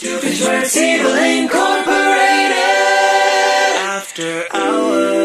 Doofenshmirtz Evil Incorporated. After hours.